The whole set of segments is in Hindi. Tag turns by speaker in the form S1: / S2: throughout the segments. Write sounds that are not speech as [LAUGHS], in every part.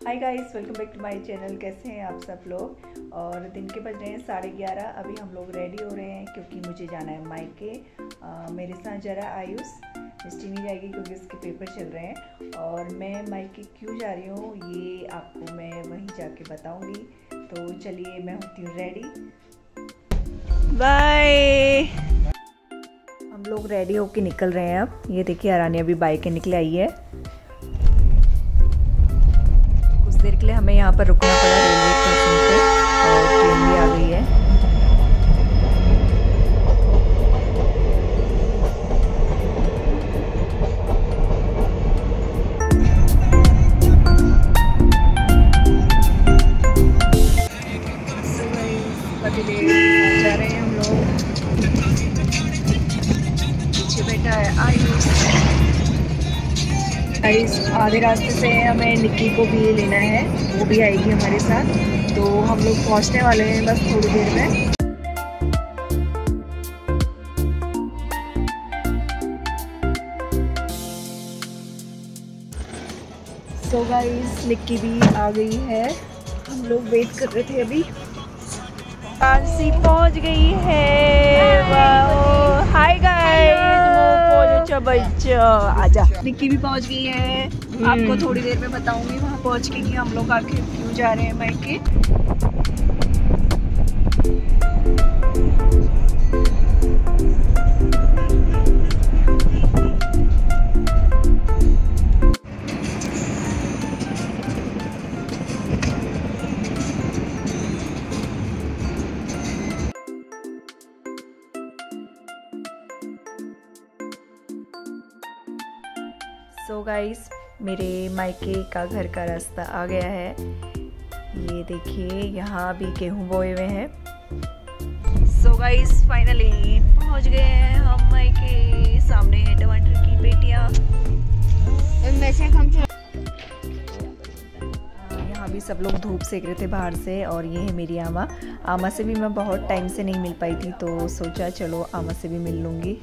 S1: Hi guys welcome back to my channel कैसे हैं आप सब लोग? और दिन के बज रहे हैं साढ़े ग्यारह। अभी हम लोग रेडी हो रहे हैं क्योंकि मुझे जाना है माइक मायके मेरे साथ जरा आयुष। मिस्टी नहीं जाएगी क्योंकि उसके पेपर चल रहे हैं। और मैं मायके क्यों जा रही हूँ, ये आपको मैं वहीं जाके बताऊँगी। तो चलिए, मैं होती हूँ रेडी बाय हम लोग रेडी होके निकल रहे हैं अब। ये देखिए आरानी अभी बाइक के निकले आई है। के लिए हमें यहाँ पर रुकना पड़ा रेलवे स्टेशन पे, और ट्रेन भी आ गई है। आधे रास्ते से हमें निक्की को भी लेना है वो भी आएगी हमारे साथ। तो हम लोग पहुँचने वाले हैं बस थोड़ी देर में। सो गाइस निक्की भी आ गई है। हम लोग वेट कर रहे थे अभी। कांसी पहुँच गई है। हाय गाइस बच्चा आजा। निक्की भी पहुँच गई है। आपको हम्म। थोड़ी देर में बताऊँगी वहाँ पहुँच के कि हम लोग आखिर क्यों जा रहे हैं मायके सो so गाइस मेरे मायके का घर का रास्ता आ गया है। ये देखिए यहाँ भी गेहूँ बोए हुए हैं। सो गाइस फाइनली पहुँच गए हैं हम मायके। सामने है टमाटर की पेटियाँ। यहाँ भी सब लोग धूप सेक रहे थे बाहर से और ये है मेरी आमा। आमा से भी मैं बहुत टाइम से नहीं मिल पाई थी तो सोचा चलो आमा से भी मिल लूँगी।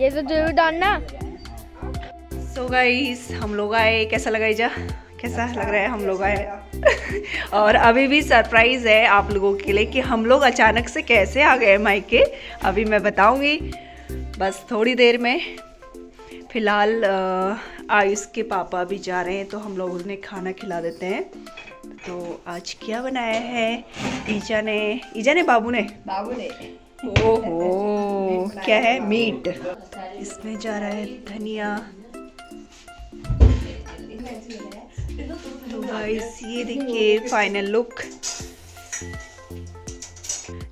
S2: ये तो ज़रूर डालना।
S1: सो गाइस हम लोग आए कैसा लगा जा? कैसा लग रहा है? हम लोग आए। [LAUGHS] और अभी भी सरप्राइज़ है आप लोगों के लिए कि हम लोग अचानक से कैसे आ गए मायके। अभी मैं बताऊँगी बस थोड़ी देर में। फ़िलहाल आयुष के पापा भी जा रहे हैं तो हम लोग उन्हें खाना खिला देते हैं। तो आज क्या बनाया है? ईजा ने ईजा ने बाबू ने?
S2: बाबू ने।
S1: ओहो। क्या है? मीट इसमें जा रहा है धनिया। तो गाइस ये देखिए फाइनल लुक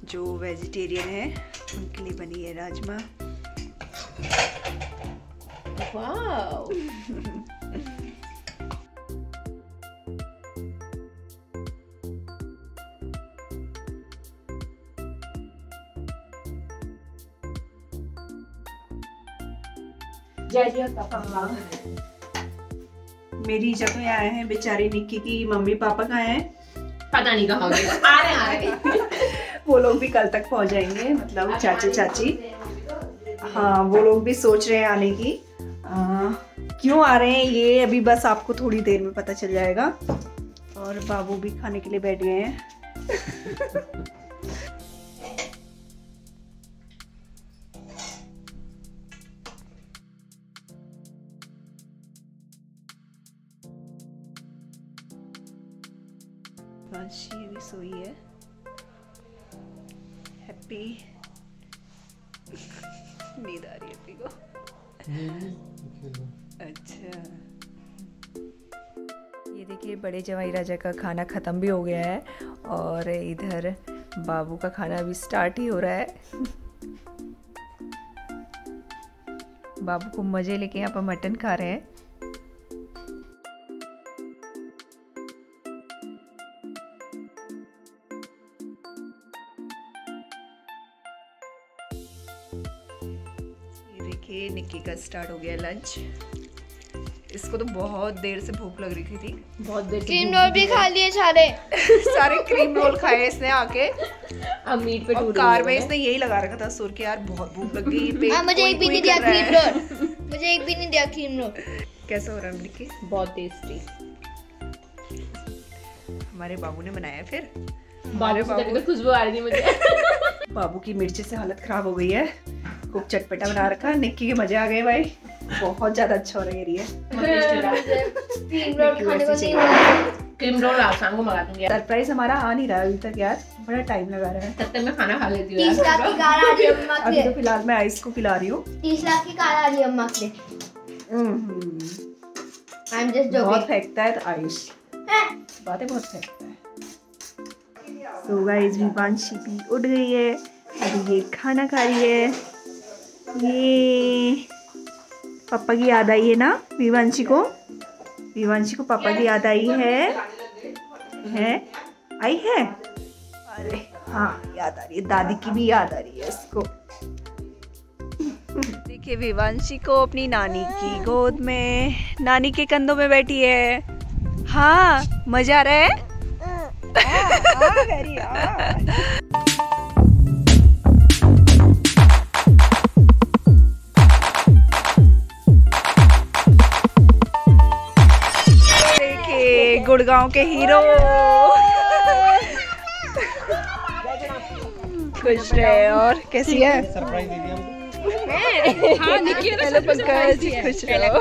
S1: जो वेजिटेरियन है उनके लिए बनी है राजमा।
S2: वाओ [LAUGHS]
S1: मेरी जब में आए हैं बेचारी निक्की की मम्मी पापा कहाँ हैं।
S2: पता नहीं कहाँ आ रहे आ रहे
S1: वो लोग भी कल तक पहुँच जाएँगे मतलब चाची चाची। हाँ। वो लोग भी सोच रहे हैं आने की। आ, क्यों आ रहे हैं? ये अभी बस आपको थोड़ी देर में पता चल जाएगा। और बाबू भी खाने के लिए बैठ गए हैं। [LAUGHS] अच्छा। ये देखिए, बड़े जवाई राजा का खाना ख़त्म भी हो गया है और इधर बाबू का खाना अभी स्टार्ट ही हो रहा है। बाबू को मज़े लेके यहाँ पर मटन खा रहे हैं। स्टार्ट हो गया लंच इसको तो बहुत देर से भूख लग रही थी
S2: बहुत देर से
S3: क्रीम रोल भी खा लिए सारे। [LAUGHS]
S1: सारे क्रीम रोल खाए इसने आके।
S2: अब मीट पे
S1: और कार में इसने यही लगा रखा था सुर के यार बहुत भूख लग गई [LAUGHS]
S3: हाँ मुझे
S1: कोई-
S3: एक भी नहीं दिया क्रीम रोल मुझे एक भी नहीं दिया क्रीम रोल
S1: कैसा हो रहा है मिल्की?
S2: बहुत टेस्टी
S1: हमारे बाबू ने बनाया फिर।
S2: बाबू से तो खुशबू आ रही थी मुझे। [LAUGHS]
S1: बाबू की मिर्ची से हालत खराब हो गई है। खूब चटपटा बना रखा। निक्की के मज़े आ गए भाई। बहुत ज़्यादा अच्छा हो रही [LAUGHS] [LAUGHS] है
S3: क्रीम रोल खाने को नहीं मिला
S2: क्रीम रोल आप शाम को मंगा दूँगी
S1: सरप्राइज़ हमारा आ नहीं रहा अभी तक यार। बड़ा टाइम लगा रहा है।
S2: तब तक मैं खाना खा लेती हूँ
S3: तीस
S2: यार।
S3: लाख की कार आ रही है
S1: अभी तो फ़िलहाल मैं आइस को खिला रही हूँ।
S3: तीस लाख की कार आ रही है अम्मा के।
S1: हम्म,
S3: आई एम
S1: बहुत फेंकता है तो आयुष बातें बहुत फेंकता है। तो गाइस विवांशी भी उठ गई है। अभी ये खाना खा रही है। ये पापा की याद आई है ना, विवांशी को? विवांशी को पापा की याद आई है। है? आई है? अरे हाँ याद आ रही है। दादी की भी याद आ रही है इसको। देखिए, विवांशी को अपनी नानी की गोद में, नानी के कंधों में बैठी है। हाँ मज़ा आ रहा है? हाँ, very, हाँ। देखिए गुड़गांव के हीरो। खुश रहे और कैसी है? हेलो पंकज खुश रहो।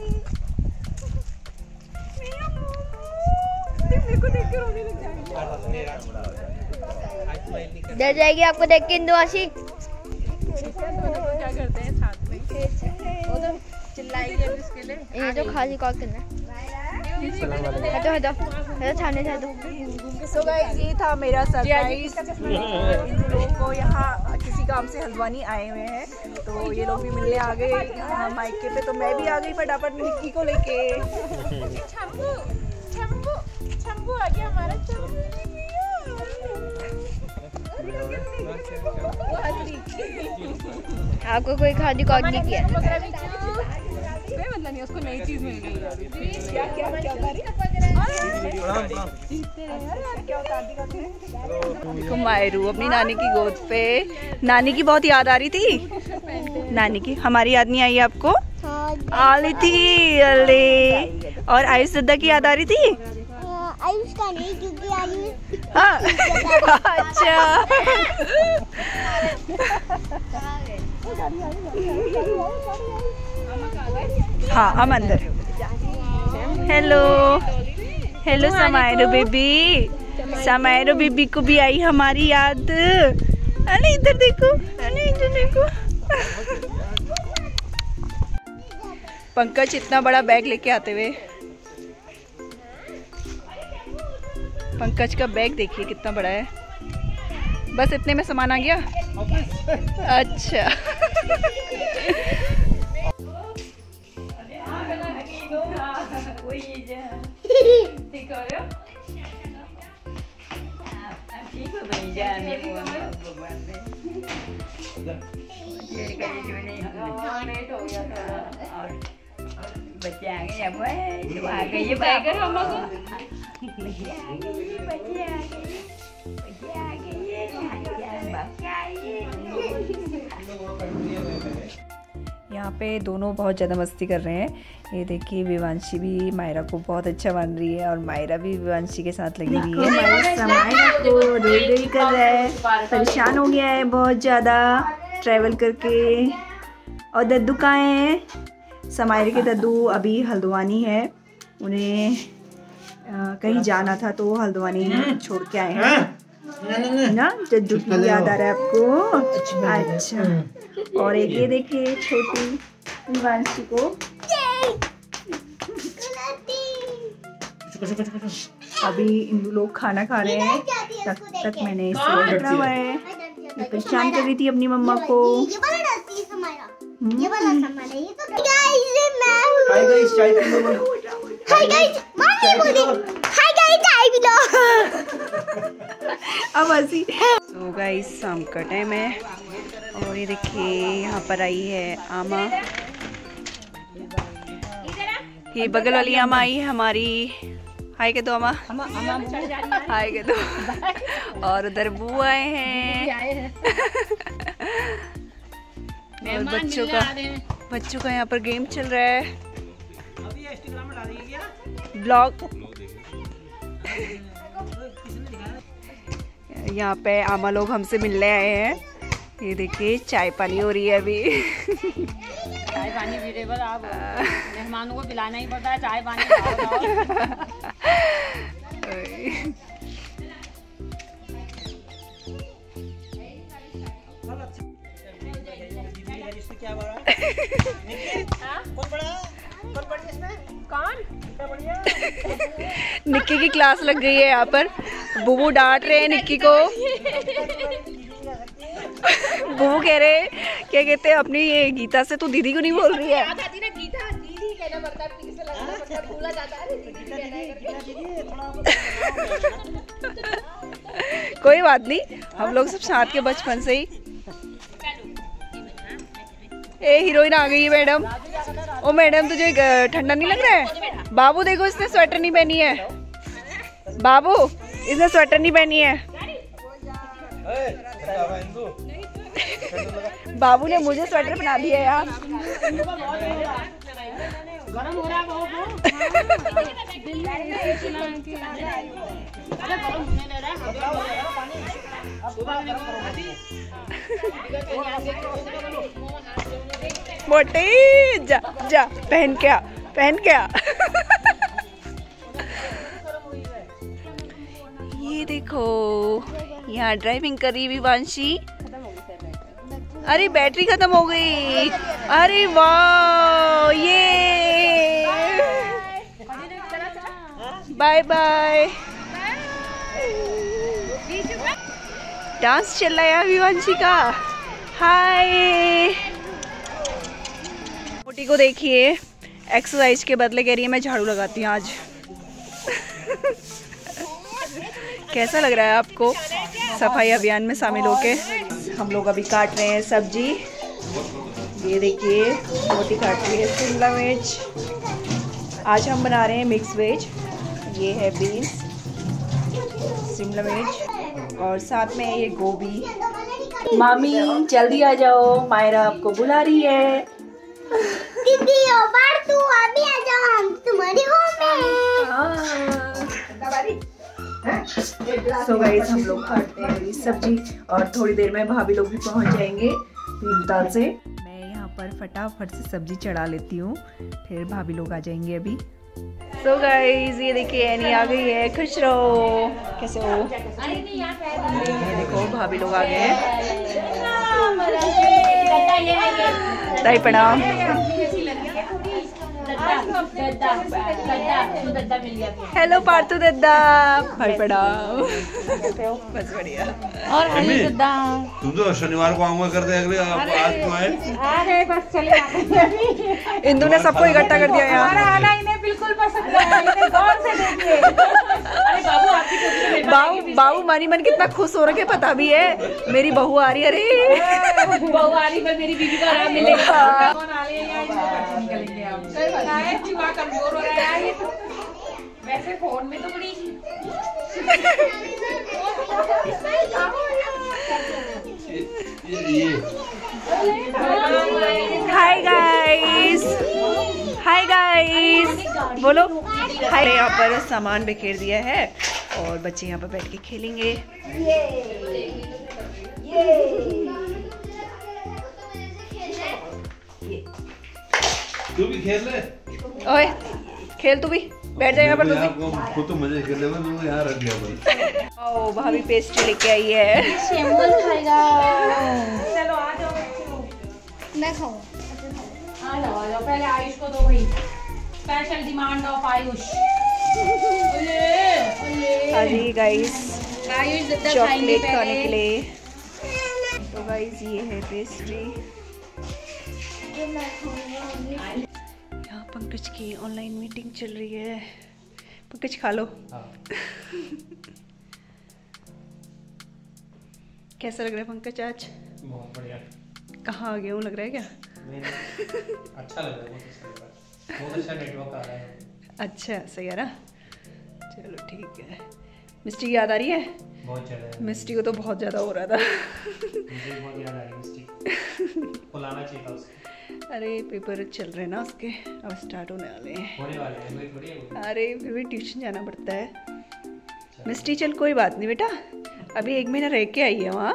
S3: डर जाएगी आपको देख के इंदु आशी। ये तो खास रिकॉर्ड करना है हटो हटो हटो छाने से हटो।
S1: सो गाइस ये था मेरा सरप्राइज़ इन लोगों को यहाँ किसी काम से हल्द्वानी आए हुए हैं। तो ये लोग भी मिलने आ गए। यहाँ मायके पे तो मैं भी आ गई फटाफट निक्की को लेके।
S3: आपको कोई खास रिकॉर्ड नहीं किया।
S1: देखो मायरू अपनी नानी की गोद पे। नानी की बहुत याद आ रही थी? नानी की हमारी याद नहीं आई आपको? आ रही थी अरे और आयुष दद्दा की याद आ रही थी?
S3: आयुष का नहीं क्योंकि आयुष
S1: अच्छा हाँ हम अंदर। Hello hello समायरो baby. समायरो बेबी को भी आई हमारी याद। अरे, इधर देखो। अरे, इधर देखो। पंकज इतना बड़ा बैग लेके आते हुए। पंकज का बैग देखिए कितना बड़ा है। बस इतने में सामान आ गया? अच्छा। यहाँ पे दोनों बहुत ज़्यादा मस्ती कर रहे हैं। ये देखिए विवांशी भी मायरा को बहुत अच्छा मान रही है और मायरा भी विवांशी के साथ लगी हुई है। को रोई रोई कर रहा है। परेशान हो गया है बहुत ज़्यादा। ट्रैवल करके। और दद्दू कहाँ हैं? समायरे के दद्दू अभी हल्द्वानी है। उन्हें कहीं जाना था तो हल्द्वानी छोड़ के आए हैं। ना दद्दू की याद आ रहा है आपको? अच्छा। और एक ये देखिए छोटी हिमांशी को। अभी इंदू लोग खाना खा रहे हैं। तब तक मैंने इसे पकड़ा हुआ है। मैं परेशान कर रही थी अपनी मम्मा को।
S3: ये वाला समारा ये तो गाइस मैं
S4: हाय गाइस चाय पी लो
S3: हाय गाइस मामी बोली। हाय गाइस चाय पी लो।
S1: अब हँसी। सो गाइस शाम का टाइम है। और ये देखिए यहाँ पर आई है आमा। ये बगल वाली आमा आई है हमारी। हाय के दो आमा। हाय के दो। और उधर बू आए हैं। [LAUGHS] और बच्चों का बच्चों का यहाँ पर गेम चल रहा है। ब्लॉग [LAUGHS] यहाँ पे आमा लोग हमसे मिलने आए हैं। ये देखिए चाय पानी हो रही है अभी।
S2: चाय पानी वीरेबल आप [LAUGHS] मेहमानों को पिलाना ही पड़ता है चाय पानी [LAUGHS]
S1: निक्की की क्लास लग गई है यहाँ पर। बुबू डांट रहे हैं निक्की को। बुबू कह रहे हैं क्या कहते हैं अपनी ये गीता से तू दीदी को नहीं बोल रही है? [LAUGHS] कोई बात नहीं हम लोग सब साथ के बचपन से ही ए हीरोइन आ गई है मैडम ओ मैडम तुझे ठंडा नहीं लग रहा है? बाबू देखो इसने स्वेटर नहीं पहनी है। बाबू इसने स्वेटर नहीं पहनी है। बाबू ने मुझे स्वेटर बना दिया यार।
S2: गरम हो रहा है बहुत [LAUGHS]
S1: मोटे। जा जा, पहन क्या पहन क्या? ये देखो, यहाँ ड्राइविंग करी विवांशी। अरे, बैटरी खत्म हो गई। अरे वाह ये। बाय बाय डांस चल रहा है विवांशी का। हाय मोटी को देखिए एक्सरसाइज के बदले कह रही है, मैं झाड़ू लगाती हूँ आज. [LAUGHS] कैसा लग रहा है आपको सफ़ाई अभियान में शामिल होके? हम लोग अभी काट रहे हैं सब्ज़ी। ये देखिए, मोटी काट रही है शिमला मिर्च। आज हम बना रहे हैं मिक्स वेज ये है बीन्स शिमला मिर्च, और साथ में है ये गोभी। मामी, जल्दी आ जाओ। मायरा आपको बुला रही है।
S3: दीदी ओ बार तू अभी आ जाओ हम तुम्हारी हो। में
S1: सो गाइस हम लोग काटते हैं अभी सब्ज़ी और थोड़ी देर में भाभी लोग भी पहुँच जाएँगे भीमताल से। मैं यहाँ पर फटाफट से सब्ज़ी चढ़ा लेती हूँ फिर भाभी लोग आ जाएँगे अभी। सो गाइस ये देखिए एनी आ गई है खुश रहो। कैसे हो? ये देखो भाभी लोग आ गए हैं। दाई प्रणाम। हेलो पार्थू दद्दा भाई प्रणाम बस बढ़िया
S2: और हनी दद्दा
S5: तुम तो शनिवार को आऊँगा करते अगले आज तो आए।
S2: अरे बस चले
S1: इंदू ने सबको इकट्ठा कर दिया यहाँ।
S2: आना इन्हें बिल्कुल पसंद है इन्हें गौर से देखिए। अरे बाबू आपकी
S1: बाबू बाबू मनी मन कितना खुश हो रखे पता भी है। मेरी बहू आ रही है अरे।
S2: बहू आ रही पर मेरी बीवी को आराम मिलेगा। ये
S5: ये ये
S1: हाय गाइस हाय गाइस बोलो। हाय यहाँ पर सामान बिखेर दिया है और बच्चे यहाँ पर बैठ के खेलेंगे।
S5: तू भी खेल ले।
S1: ओए खेल तू भी। बैठ जा यहाँ पर तू भी
S5: खुद तो मज़े कर ले तू यहाँ रख दिया बस।
S1: ओ भाभी पेस्ट्री लेके आई है।
S2: चलो आ जाओ
S3: मैं खाऊं।
S2: आ जाओ आ जाओ पहले आयुष को दो भाई। Special demand of Ayush.
S1: Ji guys
S2: Ayush
S1: chocolate खाने के लिए। तो गाइस ये है पेस्ट्री पंकज की ऑनलाइन मीटिंग चल रही है। पंकज खा लो। [LAUGHS] कैसा लग रहा है पंकज आज?
S4: बहुत बढ़िया।
S1: कहाँ आ गया हूँ लग रहा है क्या?
S4: अच्छा लग रहा है बहुत अच्छा रहा है। बहुत अच्छा नेटवर्क आ रहा है।
S1: अच्छा सही है ना? चलो ठीक है। मिस्टी की याद आ रही है?
S4: बहुत ज़्यादा।
S1: मिस्टी को तो बहुत ज़्यादा हो रहा था।
S4: मुझे बहुत याद आ रही है मिस्टी। [LAUGHS] बुलाना चाहिए था उसको।
S1: अरे पेपर चल रहे हैं ना उसके। अब स्टार्ट होने वाले हैं। अरे फिर भी ट्यूशन जाना पड़ता है। मिस टीचर कोई बात नहीं बेटा। अभी एक महीना रह के आई है वहाँ।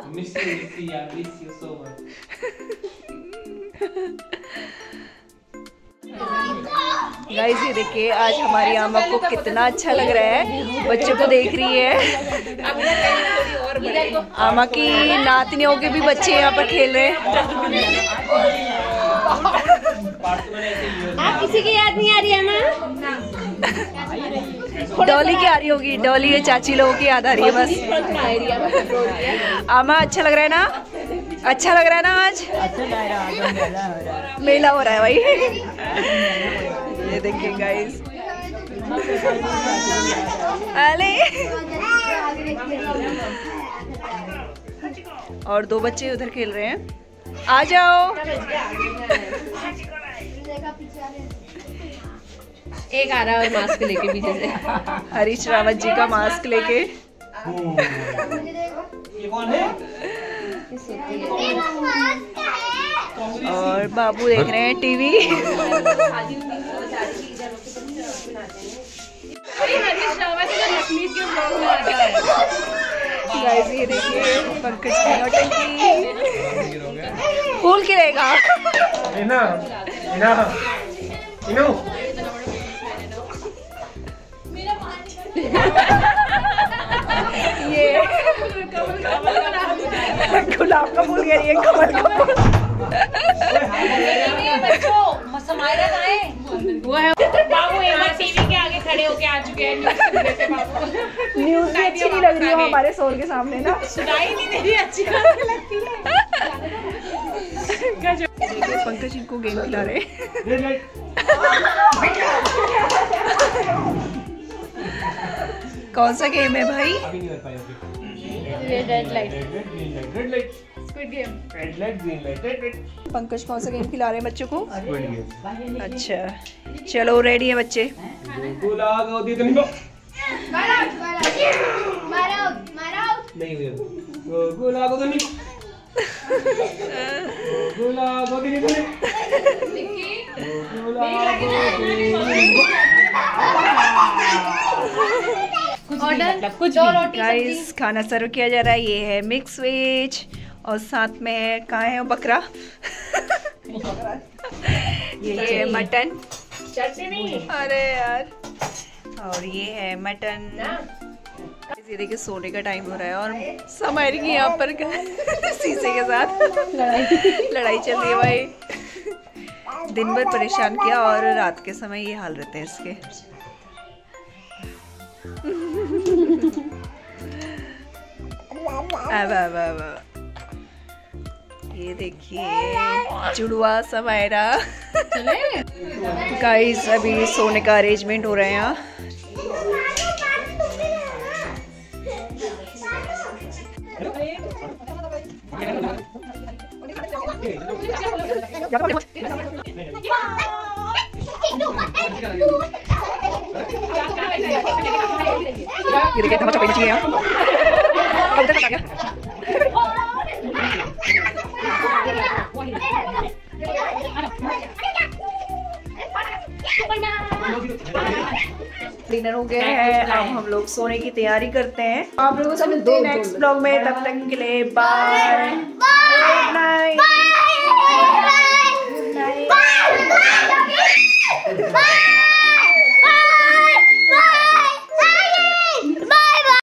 S1: गाइस ये देखिए आज हमारी आमा को कितना अच्छा लग रहा है। बच्चों को देख रही है। आमा की नातनियों के भी बच्चे यहाँ पर खेल रहे हैं
S4: पार्ट मैंने ऐसे लिया
S3: आप किसी की याद नहीं आ रही है ना?
S1: डॉली की आ रही होगी, डॉली ये चाची लोगों की याद आ रही है बस। आमा अच्छा लग रहा है ना? अच्छा लग रहा है ना आज? मेला हो रहा है भाई। ये देखिए गाइस अरे और दो बच्चे उधर खेल रहे हैं। आ जाओ।
S2: एक आ रहा है मास्क लेके पीछे से। [LAUGHS]
S1: हरीश रावत जी का मास्क लेके।
S4: ये कौन है?
S1: और बाबू देख रहे हैं टीवी। गाइस ये देखिए पंकज की नौटंकी फूल गिरेगा?
S4: इना इना इनो।
S1: ये। गुलाब का फूल ये कमल का फूल।
S2: वो है बाबू एक टीवी के आगे खड़े होके आ चुके हैं न्यूज़ सुनने से बाबू।
S1: न्यूज़ भी अच्छी नहीं लग रही हो हमारे शोर के सामने ना।
S2: सुनाई नहीं दे रही अच्छी लगती है।
S1: पंकज इनको गेम खिला रहे। [LAUGHS] कौन सा गेम है भाई?
S4: अभी नहीं कर पाए अभी
S3: ये red light
S4: red green light red light
S2: squid game
S4: red light green light red red
S1: Pankaj कौन सा गेम खिला रहे हैं बच्चों को? अच्छा। चलो रेडी है बच्चे?
S4: तो नहीं
S3: कुछ दो रोटी
S1: गाइस खाना सर्व किया जा रहा है ये है मिक्स वेज और साथ में कहाँ है बकरा? [LAUGHS] ये है मटन। अरे यार। और ये है मटन। ये देखिए सोने का टाइम हो रहा है और समय की यहाँ पर। [LAUGHS] शीशे के साथ। लड़ाई चल रही है भाई। दिन भर परेशान किया और रात के समय ये हाल रहते हैं इसके। ये देखिए, जुड़वा समायरा गाइस अभी सोने का अरेंजमेंट हो रहा है ये देखिए तमाचा पहन चाहिए गया डिनर हो गया है अब हम लोग सोने की तैयारी करते हैं। आप लोगों से मिलते हैं नेक्स्ट ब्लॉग में तब तक के लिए बाय